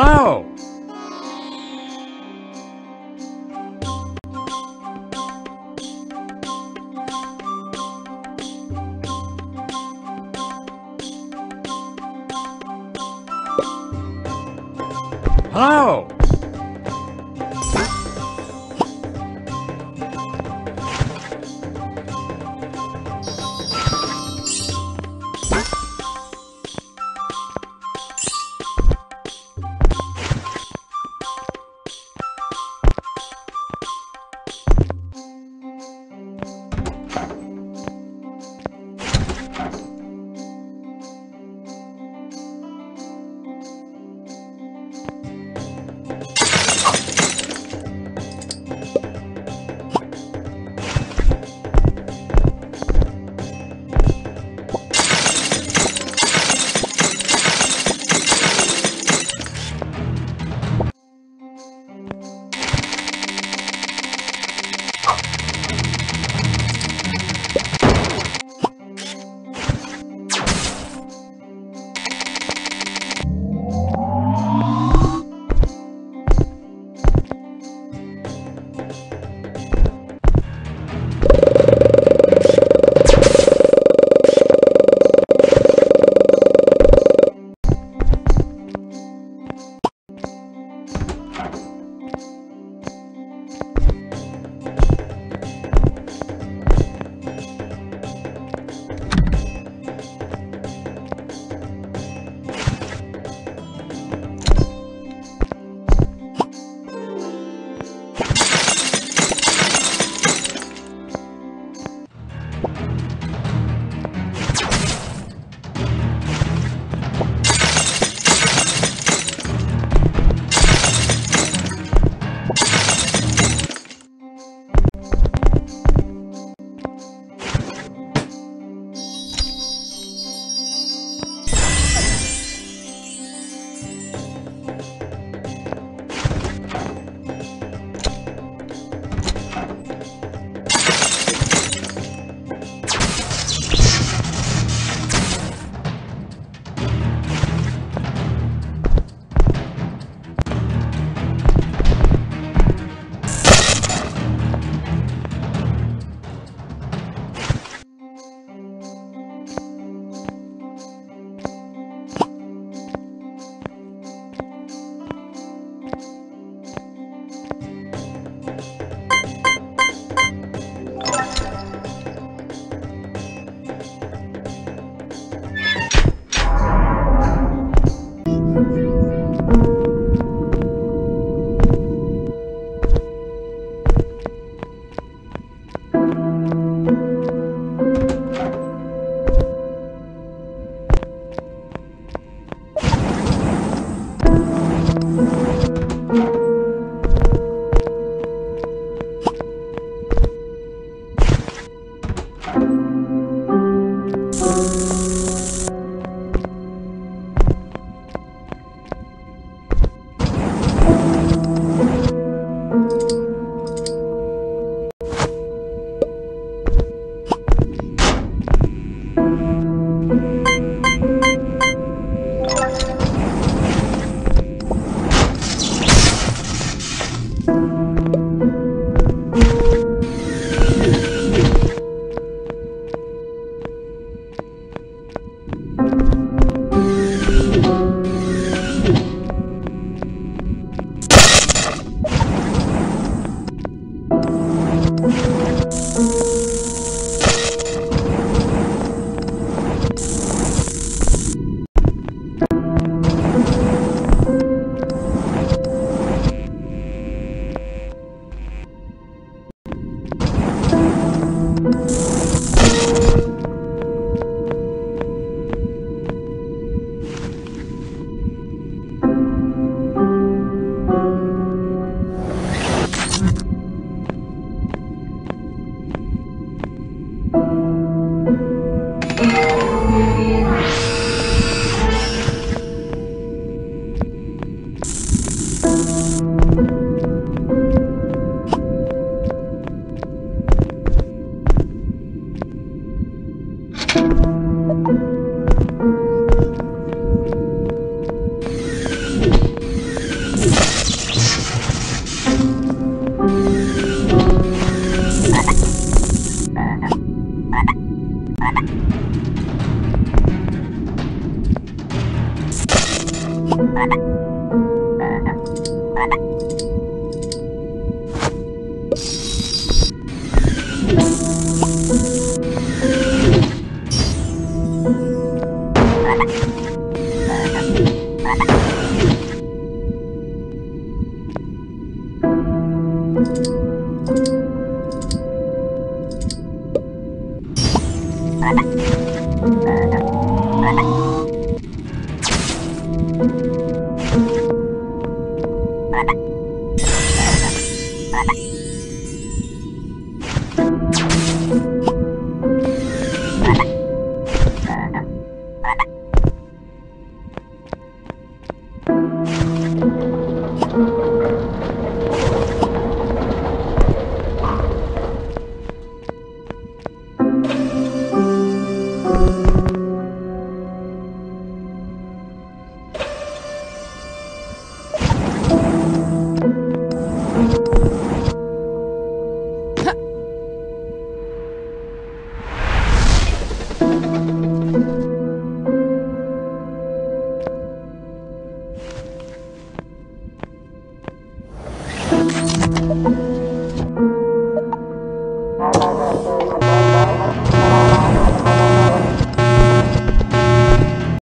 Hello! Hello!